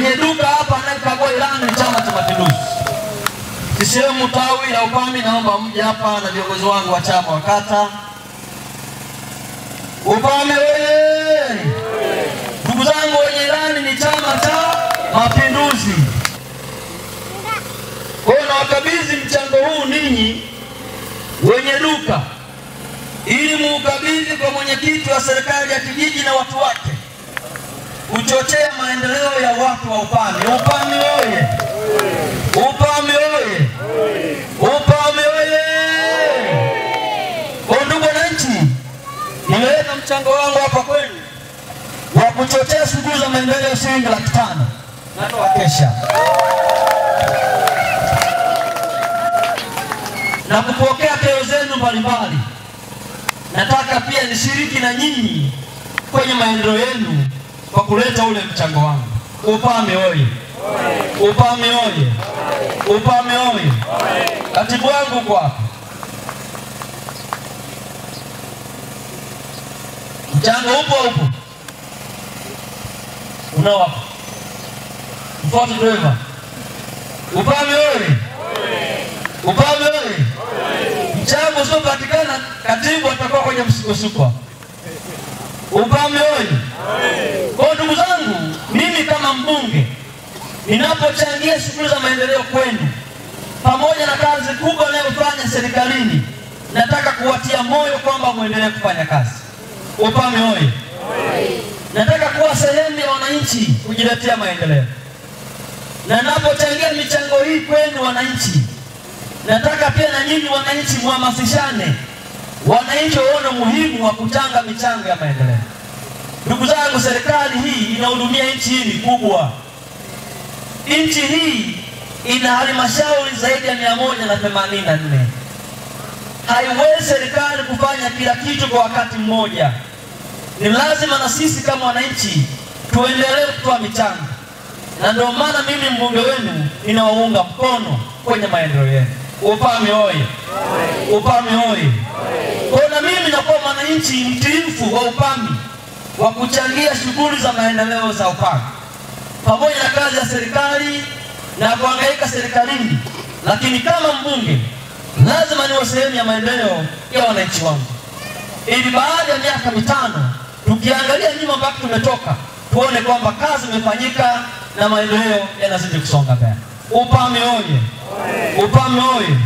kwenye duka hapa anayekagua ilani ya Chama cha Mapinduzi sisehemu tawi la Upami, naomba mje hapa na viongozi wangu wa chama wa kata Upami weye. Ndugu zangu, wenye ilani ni Chama cha Mapinduzi. Kwa hiyo nawakabidhi mchango huu ninyi wenye duka, ili muukabidhi kwa mwenyekiti wa serikali ya kijiji na watu wake kuchochea maendeleo ya watu wa Upami. Upami oye! Upami oye! Upami oye! Kwa ndugu wananchi, nimeweka mchango wangu hapa kwenu wa kuchochea shughuli za maendeleo shilingi laki tano. Natoa kesha na kupokea kero zenu mbalimbali. Nataka pia nishiriki na nyinyi kwenye maendeleo yenu kwa kuleta ule mchango wangu. Upame oye! Upame oye! Upame oye! Katibu wangu kwa. Mchango upo upo, unao hapa. Mfuate dereva. Upame oye! Upame oye! Mchango usiopatikana, katibu atakuwa kwenye msukosuko. Upame oye! Kwa ndugu zangu, mimi kama mbunge ninapochangia shughuli za maendeleo kwenu, pamoja na kazi kubwa inayofanya serikalini, nataka kuwatia moyo kwamba mwendelee kufanya kazi. Upame oye! Nataka kuwa sehemu ya wananchi kujiletea maendeleo, na napochangia michango hii kwenu wananchi, nataka pia na nyinyi wananchi muhamasishane, wananchi waone umuhimu wa kuchanga michango ya maendeleo. Ndugu zangu, serikali hii inahudumia nchi hii kubwa. Nchi hii ina halmashauri zaidi ya mia moja na themanini na nne. Haiwezi serikali kufanya kila kitu kwa wakati mmoja. Ni lazima na sisi kama wananchi tuendelee kutoa michango, na ndio maana mimi mbunge wenu ninawaunga mkono kwenye maendeleo yenu. Upame oye! Upame oye! Kwa na mimi nakuwa mwananchi mtiifu wa Upami wa kuchangia shughuli za maendeleo za upanga pamoja na kazi ya serikali na kuhangaika serikalini, lakini kama mbunge lazima niwe sehemu ya maendeleo ya wananchi wangu, ili baada ya miaka mitano tukiangalia nyuma mpaka tumetoka, tuone kwamba kazi imefanyika na maendeleo yanazidi kusonga mbele. Upame oye! Upame oye!